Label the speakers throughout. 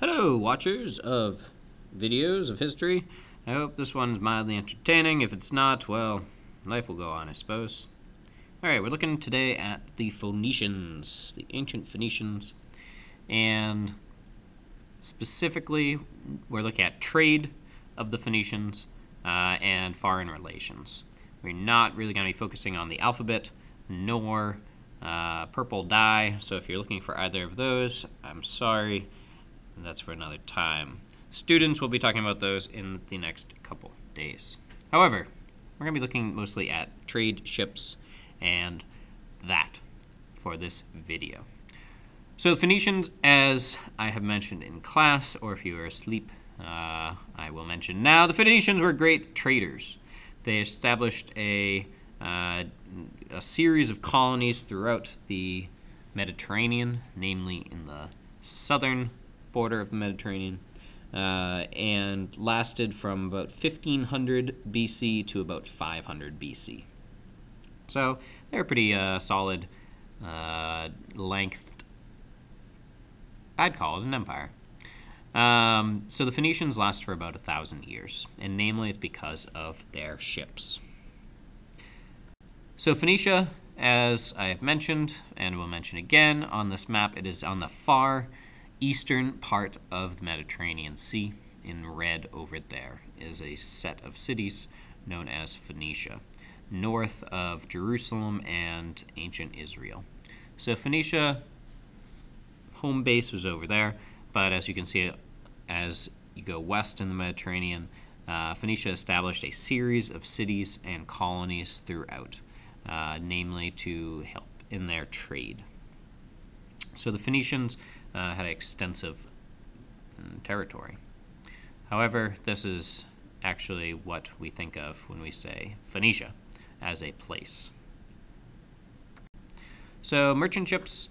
Speaker 1: Hello, watchers of videos of history. I hope this one's mildly entertaining. If it's not, well, life will go on, I suppose. Alright, we're looking today at the Phoenicians, the ancient Phoenicians, and specifically, we're looking at trade of the Phoenicians uh, and foreign relations. We're not really going to be focusing on the alphabet, nor uh, purple dye, so if you're looking for either of those, I'm sorry, that's for another time. Students will be talking about those in the next couple days. However, we're going to be looking mostly at trade ships and that for this video. So the Phoenicians, as I have mentioned in class, or if you are asleep, uh, I will mention now, the Phoenicians were great traders. They established a uh, a series of colonies throughout the Mediterranean, namely in the southern border of the Mediterranean, uh, and lasted from about 1500 BC to about 500 BC. So they're a pretty uh, solid uh, length. I'd call it an empire. Um, so the Phoenicians last for about a thousand years, and namely it's because of their ships. So Phoenicia, as I have mentioned, and will mention again on this map, it is on the far eastern part of the Mediterranean Sea. In red over there is a set of cities known as Phoenicia, north of Jerusalem and ancient Israel. So Phoenicia, home base was over there, but as you can see, as you go west in the Mediterranean, uh, Phoenicia established a series of cities and colonies throughout uh, namely to help in their trade. So the Phoenicians uh, had extensive mm, territory. However, this is actually what we think of when we say Phoenicia as a place. So merchant ships,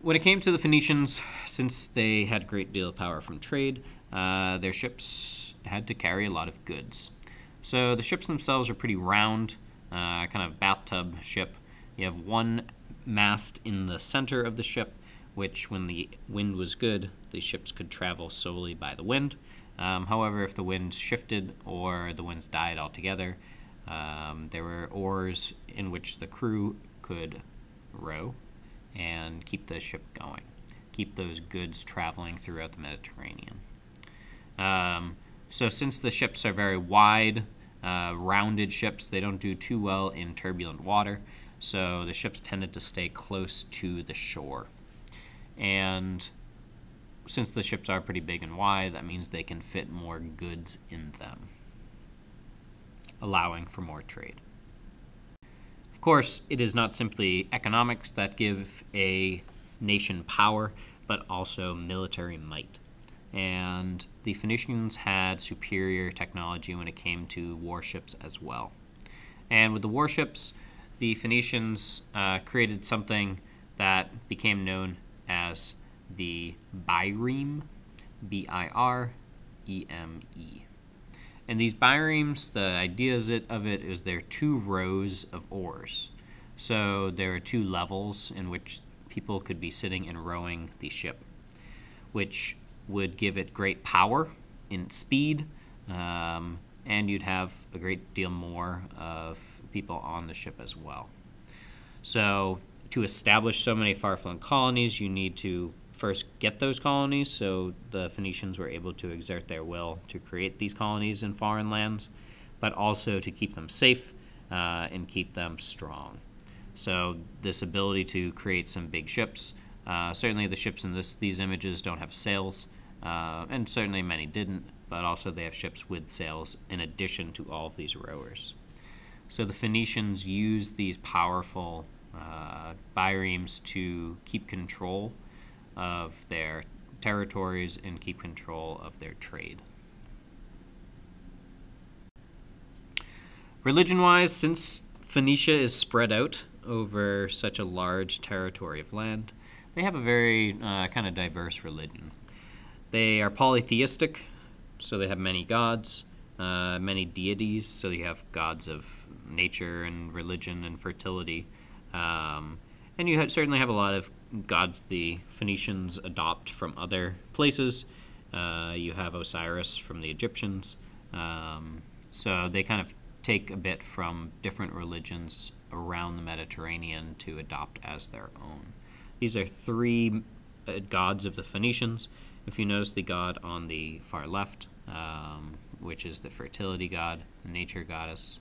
Speaker 1: when it came to the Phoenicians, since they had a great deal of power from trade, uh, their ships had to carry a lot of goods. So the ships themselves are pretty round, uh, kind of bathtub ship. You have one mast in the center of the ship, which, when the wind was good, the ships could travel solely by the wind. Um, however, if the wind shifted or the winds died altogether, um, there were oars in which the crew could row and keep the ship going, keep those goods traveling throughout the Mediterranean. Um, so, since the ships are very wide, uh, rounded ships, they don't do too well in turbulent water, so the ships tended to stay close to the shore. And since the ships are pretty big and wide, that means they can fit more goods in them, allowing for more trade. Of course, it is not simply economics that give a nation power, but also military might and the Phoenicians had superior technology when it came to warships as well. And with the warships, the Phoenicians uh, created something that became known as the bireme, B I R E M E. And these biremes, the idea of it is there are two rows of oars. So there are two levels in which people could be sitting and rowing the ship, which would give it great power in speed, um, and you'd have a great deal more of people on the ship as well. So, to establish so many far flung colonies, you need to first get those colonies. So, the Phoenicians were able to exert their will to create these colonies in foreign lands, but also to keep them safe uh, and keep them strong. So, this ability to create some big ships. Uh, certainly, the ships in this, these images don't have sails, uh, and certainly many didn't, but also they have ships with sails in addition to all of these rowers. So the Phoenicians used these powerful uh, biremes to keep control of their territories and keep control of their trade. Religion wise, since Phoenicia is spread out over such a large territory of land, they have a very uh, kind of diverse religion. They are polytheistic, so they have many gods, uh, many deities. So you have gods of nature and religion and fertility. Um, and you certainly have a lot of gods the Phoenicians adopt from other places. Uh, you have Osiris from the Egyptians. Um, so they kind of take a bit from different religions around the Mediterranean to adopt as their own. These are three uh, gods of the Phoenicians. If you notice the god on the far left, um, which is the fertility god, the nature goddess,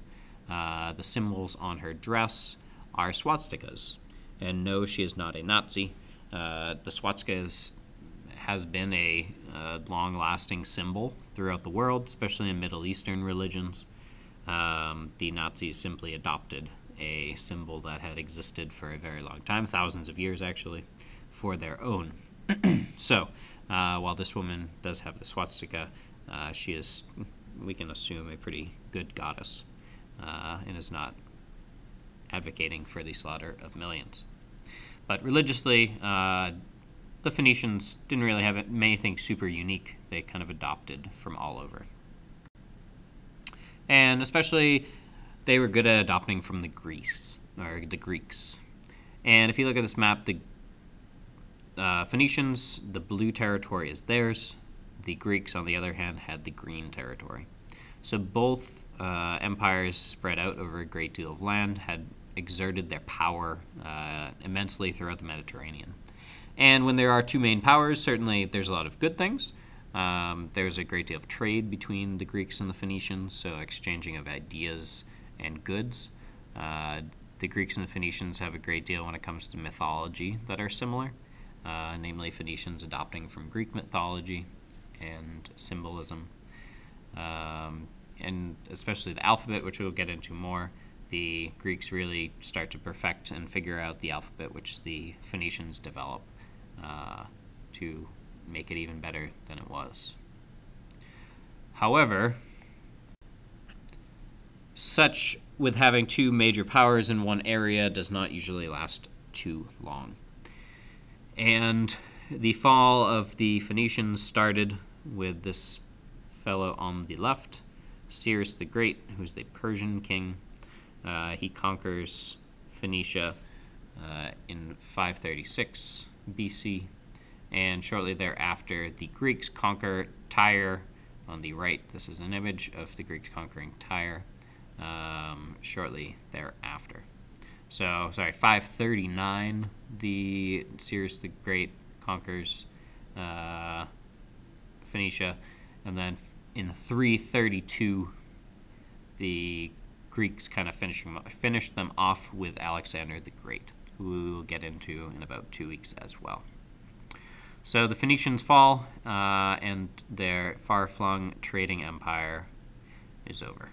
Speaker 1: uh, the symbols on her dress are swastikas. And no, she is not a Nazi. Uh, the swastika is, has been a, a long lasting symbol throughout the world, especially in Middle Eastern religions. Um, the Nazis simply adopted a symbol that had existed for a very long time, thousands of years actually, for their own. so, uh, while this woman does have the swastika, uh, she is, we can assume, a pretty good goddess uh, and is not advocating for the slaughter of millions. But religiously, uh, the Phoenicians didn't really have anything super unique. They kind of adopted from all over. And especially, they were good at adopting from the Greeks, or the Greeks. And if you look at this map, the uh, Phoenicians, the blue territory is theirs. The Greeks, on the other hand, had the green territory. So both uh, empires spread out over a great deal of land, had exerted their power uh, immensely throughout the Mediterranean. And when there are two main powers, certainly there's a lot of good things. Um, there's a great deal of trade between the Greeks and the Phoenicians, so exchanging of ideas and goods. Uh, the Greeks and the Phoenicians have a great deal when it comes to mythology that are similar, uh, namely Phoenicians adopting from Greek mythology and symbolism, um, and especially the alphabet, which we'll get into more the Greeks really start to perfect and figure out the alphabet, which the Phoenicians develop uh, to make it even better than it was. However, such with having two major powers in one area does not usually last too long. And the fall of the Phoenicians started with this fellow on the left, Cyrus the Great, who's the Persian king uh, he conquers Phoenicia uh, in 536 BC, and shortly thereafter, the Greeks conquer Tyre on the right. This is an image of the Greeks conquering Tyre um, shortly thereafter. So, sorry, 539, the Cyrus the Great conquers uh, Phoenicia, and then in 332, the Greeks kind of finishing finished them off with Alexander the Great, who we will get into in about two weeks as well. So the Phoenicians fall, uh, and their far-flung trading empire is over.